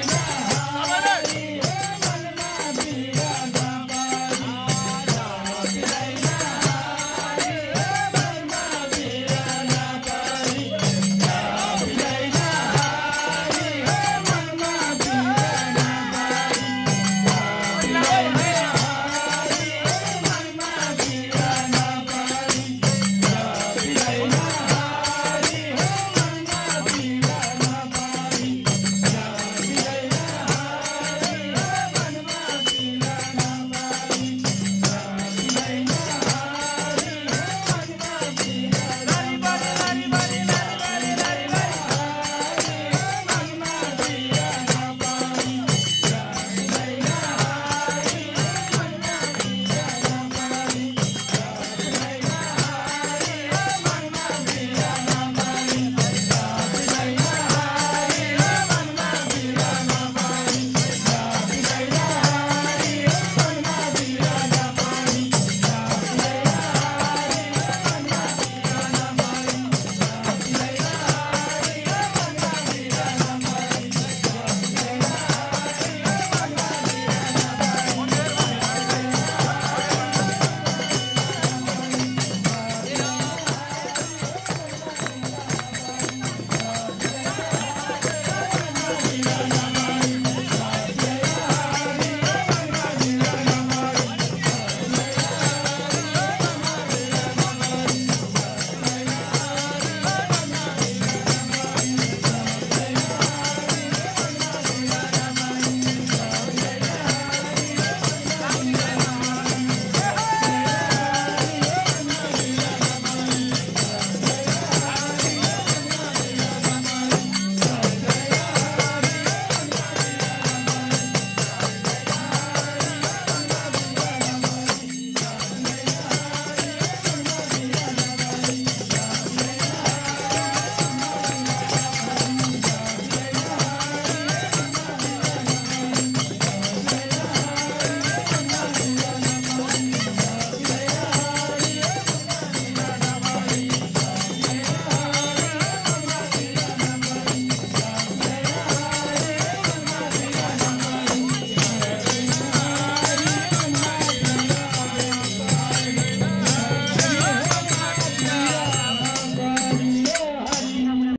Amen.